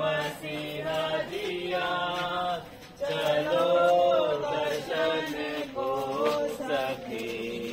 मसीनाद्या चलो दर्शन को सके।